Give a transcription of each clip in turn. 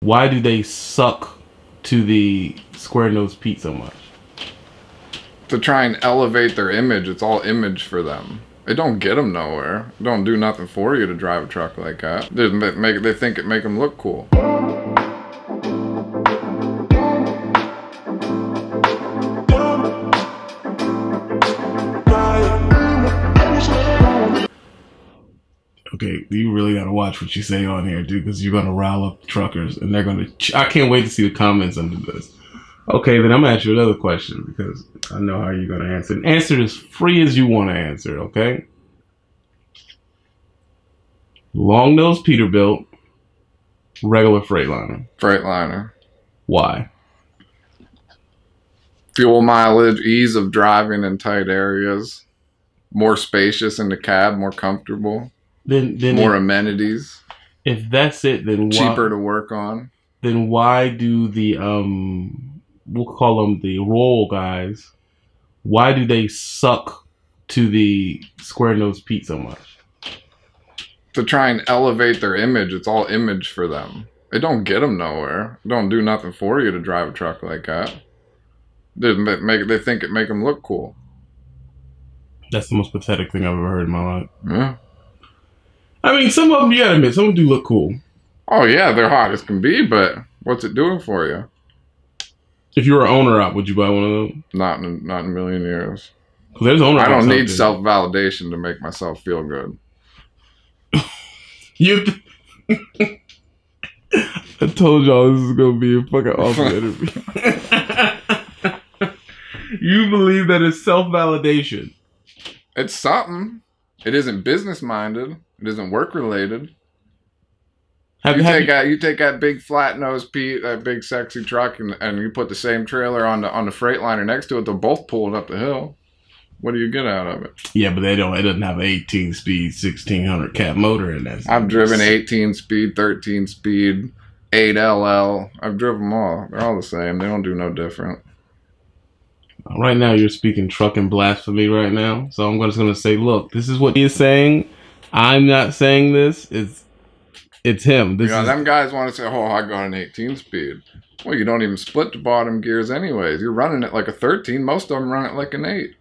Why do they suck to the square nose Pete so much? To try and elevate their image, it's all image for them. It don't get them nowhere. It don't do nothing for you to drive a truck like that. They make they think it make them look cool. Okay, you really gotta watch what you say on here, dude, because you're gonna rile up the truckers, and they're gonna. Ch- I can't wait to see the comments under this. Okay, then I'm gonna ask you another question because I know how you're gonna answer. And answer as free as you want to answer. Okay. Long nose Peterbilt, regular Freightliner. Freightliner. Why? Fuel mileage, ease of driving in tight areas, more spacious in the cab, more comfortable. Then, then more if, amenities. If that's it, then cheaper to work on. Then why do the um, we'll call them the roll guys? Why do they suck to the square nose Pete so much? To try and elevate their image, it's all image for them. It don't get them nowhere. It don't do nothing for you to drive a truck like that. They make they think it make them look cool. That's the most pathetic thing I've ever heard in my life. Yeah. I mean, some of them, you gotta admit, some of them do look cool. Oh yeah, they're hot as can be, but what's it doing for you? If you were an owner op, would you buy one of them? Not in not in a million years. There's owner. I don't need self validation to make myself feel good. you. I told y'all this is gonna be a fucking awesome interview. you believe that it's self validation? It's something. It isn't business minded. It isn't work related. Have, you have take you, that you take that big flat nose Pete, that big sexy truck, and, and you put the same trailer on the on the Freightliner next to it. They're both pulling up the hill. What do you get out of it? Yeah, but they don't. It doesn't have an 18 speed, 1600 cat motor in that. I've driven 18 speed, 13 speed, 8 LL. I've driven them all. They're all the same. They don't do no different. Right now, you're speaking truck and blasphemy right now. So I'm just going to say, look, this is what he is saying. I'm not saying this. It's it's him. This you know, is... them guys want to say, "Oh, I got an 18 speed." Well, you don't even split the bottom gears, anyways. You're running it like a 13. Most of them run it like an eight.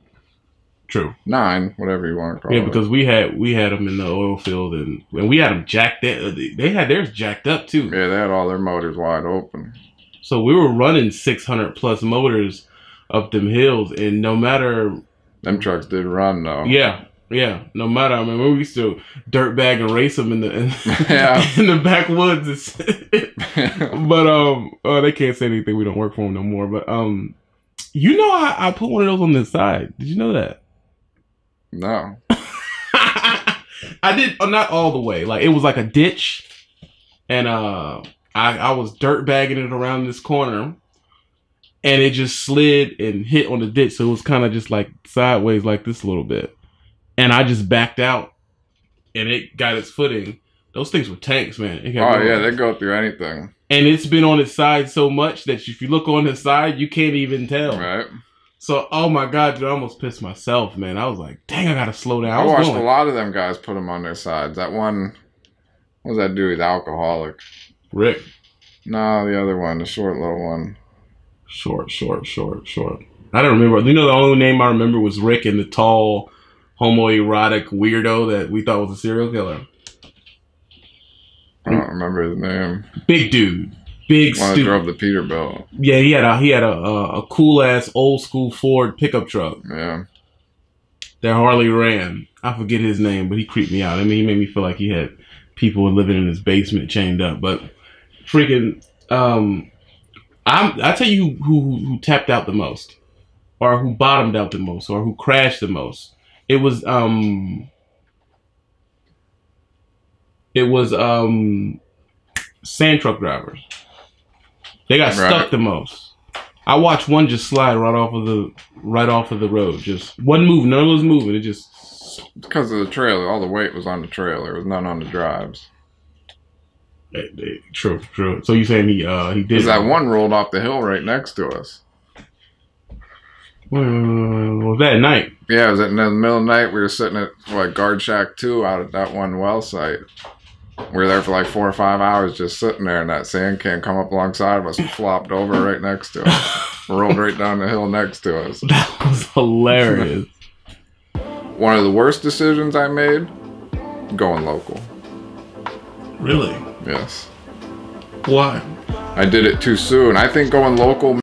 True. Nine, whatever you want to call yeah, it. Yeah, because we had we had them in the oil field and and we had them jacked. Uh, they had theirs jacked up too. Yeah, they had all their motors wide open. So we were running 600 plus motors up them hills, and no matter them trucks did run though. Yeah, yeah, no matter. I mean, we used to dirt bag and race them in the in, yeah. in the backwoods. but um, oh, they can't say anything. We don't work for them no more. But um, you know, I, I put one of those on the side. Did you know that? No. I did uh, not all the way. Like it was like a ditch, and uh, I I was dirt bagging it around this corner, and it just slid and hit on the ditch. So it was kind of just like sideways, like this a little bit and I just backed out, and it got its footing. Those things were tanks, man. oh yeah, they go through anything. And it's been on its side so much that if you look on the side, you can't even tell. Right. So, oh my god, dude, I almost pissed myself, man. I was like, dang, I gotta slow down. I, I watched going. a lot of them guys put them on their sides. That one, what was that dude? He's alcoholic. Rick. No, the other one, the short little one. Short, short, short, short. I don't remember. You know, the only name I remember was Rick and the tall homoerotic weirdo that we thought was a serial killer. I don't remember his name. Big dude. Big One stupid. drove the Peterbilt. Yeah, he had a he had a a, a cool ass old school Ford pickup truck. Yeah. That Harley ran. I forget his name, but he creeped me out. I mean, he made me feel like he had people living in his basement chained up. But freaking, um, I'm I tell you who, who who tapped out the most, or who bottomed out the most, or who crashed the most. It was um it was um sand truck drivers. They got right. stuck the most. I watched one just slide right off of the right off of the road. Just one move, none of was moving. It just because of the trailer. All the weight was on the trailer. It was none on the drives. True, true. So you saying he uh he did? Because that one rolled off the hill right next to us. Was that at night? Yeah, it was in the middle of the night. We were sitting at what guard shack two out at that one well site. We were there for like four or five hours just sitting there, and that sand can come up alongside of us and flopped over right next to us. rolled right down the hill next to us. That was hilarious. One of the worst decisions I made going local. Really? Yes. Why? I did it too soon. I think going local